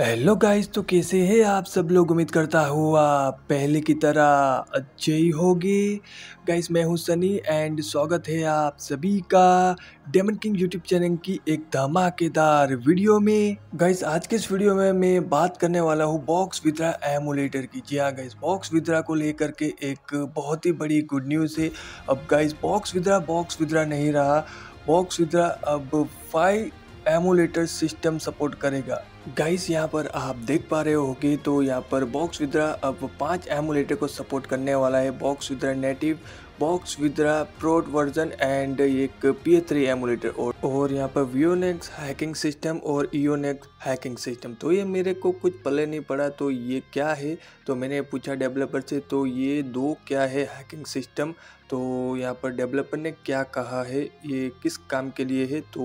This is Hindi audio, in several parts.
हेलो गाइस तो कैसे हैं आप सब लोग? उम्मीद करता हूँ आप पहले की तरह अच्छे ही होगी। गाइस मैं हूँ सनी एंड स्वागत है आप सभी का डेमन किंग यूट्यूब चैनल की एक धमाकेदार वीडियो में। गाइस आज के इस वीडियो में मैं बात करने वाला हूँ बॉक्स विद्रा एमुलेटर की। जी हाँ गाइस बॉक्स विद्रा को लेकर के एक बहुत ही बड़ी गुड न्यूज़ है। अब guys box withdraw box withdraw नहीं रहा। बॉक्स विद्रा अब फाइव एमुलेटर सिस्टम सपोर्ट करेगा। गाइस यहाँ पर आप देख पा रहे होगे तो यहाँ पर बॉक्स विद्रा अब पाँच एमुलेटर को सपोर्ट करने वाला है। Box withdraw native box withdraw प्रोट वर्जन एंड एक पी थ्री एमुलेटर और और यहाँ पर वियोनेक्स हैकिंग सिस्टम और ईओनेक्स हैकिंग सिस्टम तो ये मेरे को कुछ पले नहीं पड़ा तो ये क्या है? तो मैंने पूछा डेवलपर से तो ये दो क्या है हैकिंग सिस्टम तो यहाँ पर डेवलपर ने क्या कहा है? ये किस काम के लिए है? तो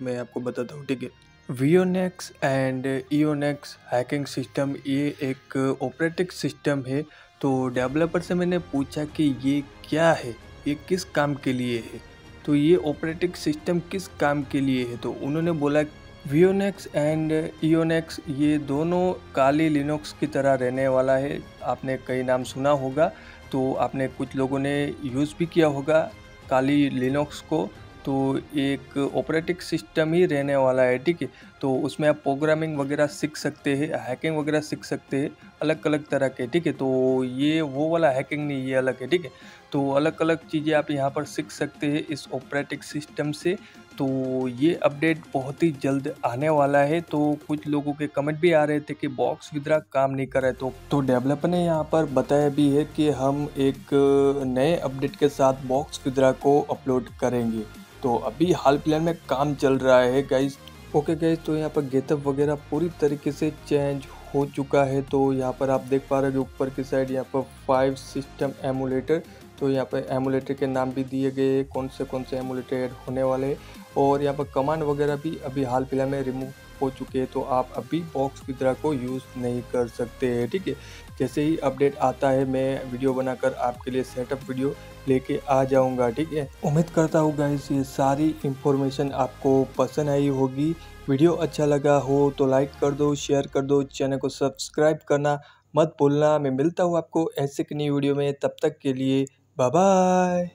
मैं आपको बताता हूँ, ठीक है? वियोनेक्स एंड ईओनेक्स हैकिंग सिस्टम ये एक ऑपरेटिंग सिस्टम है। तो डेवलपर से मैंने पूछा कि ये क्या है? ये किस काम के लिए है? तो ये ऑपरेटिंग सिस्टम किस काम के लिए है? तो उन्होंने बोला वियोनेक्स एंड ईओनेक्स ये दोनों काली लिनोक्स की तरह रहने वाला है। आपने कई नाम सुना होगा। तो आपने कुछ लोगों ने यूज़ भी किया होगा काली लिनोक्स को। तो एक ऑपरेटिंग सिस्टम ही रहने वाला है, ठीक है? तो उसमें आप प्रोग्रामिंग वगैरह सीख सकते हैं हैकिंग वगैरह सीख सकते हैं अलग अलग तरह के, ठीक है? तो ये वो वाला हैकिंग नहीं, ये अलग है, ठीक है? तो अलग अलग चीज़ें आप यहाँ पर सीख सकते हैं इस ऑपरेटिंग सिस्टम से। तो ये अपडेट बहुत ही जल्द आने वाला है। तो कुछ लोगों के कमेंट भी आ रहे थे कि बॉक्स विद्रा काम नहीं कर रहे। तो तो डेवलपर ने यहाँ पर बताया भी है कि हम एक नए अपडेट के साथ बॉक्स विद्रा को अपलोड करेंगे। तो अभी हाल फ़िलहाल में काम चल रहा है गाइज़ ओके गाइज़ तो यहाँ पर गेटअप वगैरह पूरी तरीके से चेंज हो चुका है। तो यहाँ पर आप देख पा रहे हो ऊपर की साइड यहाँ पर फाइव सिस्टम एमुलेटर तो यहाँ पर एमुलेटर के नाम भी दिए गए कौन से कौन से एमुलेटर होने वाले और यहाँ पर कमांड वगैरह भी अभी हाल फ़िलहाल में रिमूव हो चुके हैं तो आप अभी बॉक्स तरह को यूज़ नहीं कर सकते हैं, ठीक है? जैसे ही अपडेट आता है, मैं वीडियो बनाकर आपके लिए सेटअप वीडियो लेके आ जाऊँगा, ठीक है? उम्मीद करता हूँ गाइस ये सारी इंफॉर्मेशन आपको पसंद आई होगी। वीडियो अच्छा लगा हो तो लाइक कर दो शेयर कर दो चैनल को सब्सक्राइब करना मत भूलना। मैं मिलता हूँ आपको ऐसे की नई वीडियो में, तब तक के लिए Bye bye.